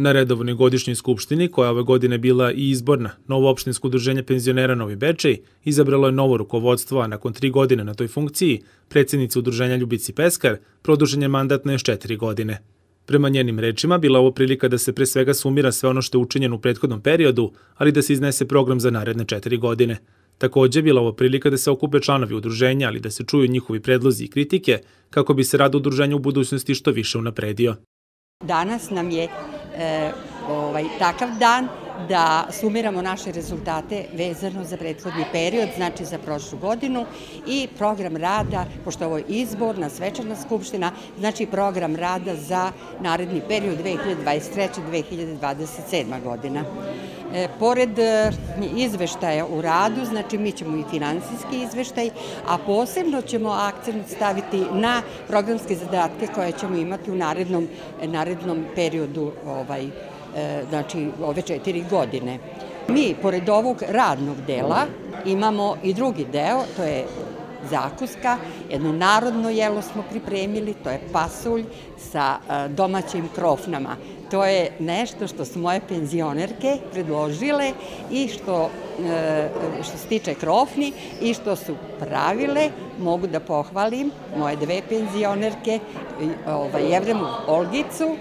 Na redovnoj godišnjoj skupštini, koja ove godine bila i izborna, novo opštinsko udruženje penzionera Novi Bečej izabralo je novo rukovodstvo, a nakon tri godine na toj funkciji, predsjednica udruženja Ljubici Peskar produžen je mandat na još četiri godine. Prema njenim rečima, bila ovo prilika da se pre svega sumira sve ono što je učinjeno u prethodnom periodu, ali da se iznese program za naredne četiri godine. Takođe, bila ovo prilika da se okupe članovi udruženja, ali da se čuju njihovi predlozi i kritike, kako bi se rad udruženja u budućnosti što više unapredio. Danas nam je e, ovaj, takav dan da sumiramo naše rezultate vezano za prethodni period, znači za prošlu godinu i program rada, pošto ovo je izborna, svečana skupština, znači program rada za naredni period 2023-2027 godina. E, pored e, izveštaja u radu, znači mi ćemo i finansijski izveštaj, a posebno ćemo akcent staviti na programske zadatke koje ćemo imati u narednom, narednom periodu ovaj, E, znači ove četiri godine. Mi, pored ovog radnog dela, imamo i drugi deo, to je zakuska, jedno narodno jelo smo pripremili, to je pasulj sa e, domaćim krofnama. To je nešto što su moje penzionerke predložile i što, e, što se tiče krofni i što su pravile, mogu da pohvalim moje dve penzionerke, ovaj, Jevremu Olgicu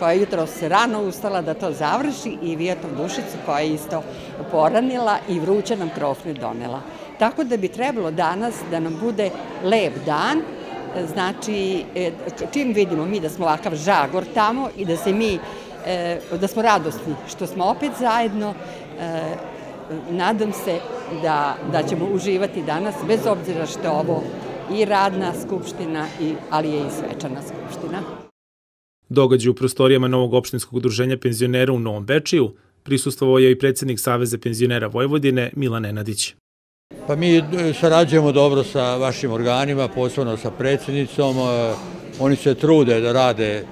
koja je jutro se rano ustala da to završi i Vijatom Dušicu koja je isto poranila i vruće nam krofne donela. Tako da bi trebalo danas da nam bude lep dan, znači e, čim vidimo mi da smo ovakav žagor tamo i da se mi, e, da smo radosni što smo opet zajedno, e, nadam se da, da ćemo uživati danas, bez obzira što je ovo i radna skupština, ali je i svečana skupština. Događaj u prostorijama Novog opštinskog udruženja penzionera u Novom Bečiju prisustvovao je i predsednik Saveza penzionera Vojvodine Milan Nenadić. Pa mi e, sarađujemo dobro sa vašim organima, posebno sa predsednicom. E, oni se trude da rade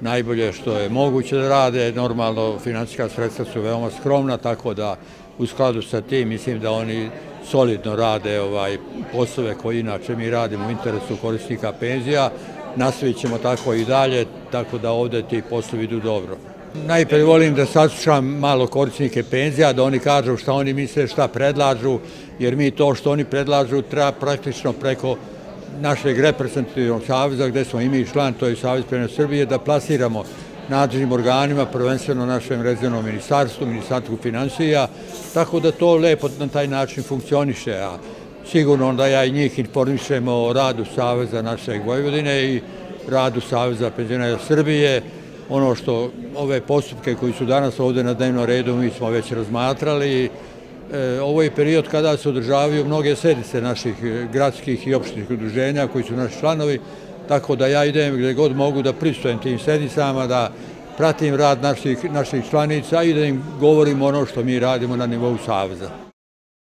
najbolje što je moguće da rade. Normalno, financijska sredstva su veoma skromna, tako da u skladu sa tim mislim da oni solidno rade ovaj poslove koje inače mi radimo u interesu korisnika penzija nastavit ćemo tako i dalje, tako da ovde ti poslovi idu dobro. Najprej volim da saslušam malo korisnike penzija, da oni kažu šta oni misle, šta predlažu, jer mi to što oni predlažu treba praktično preko našeg reprezentativnog savjeza, gde smo i mi član, to je Savjez Penzija Srbije, da plasiramo nadležnim organima, prvenstveno našem rezervnom ministarstvu, ministarstvu financija, tako da to lepo na taj način funkcioniše, a sigurno da ja i njih informišem o radu Saveza našeg Vojvodine i radu Saveza penzionera Srbije. Ono što ove postupke koji su danas ovde na dnevnom redu mi smo već razmatrali. E, ovo je period kada se održavaju mnoge sedice naših gradskih i opštinskih udruženja koji su naši članovi, tako da ja idem gde god mogu da pristujem tim sedicama, da pratim rad naših, naših članica i da im govorim ono što mi radimo na nivou Saveza.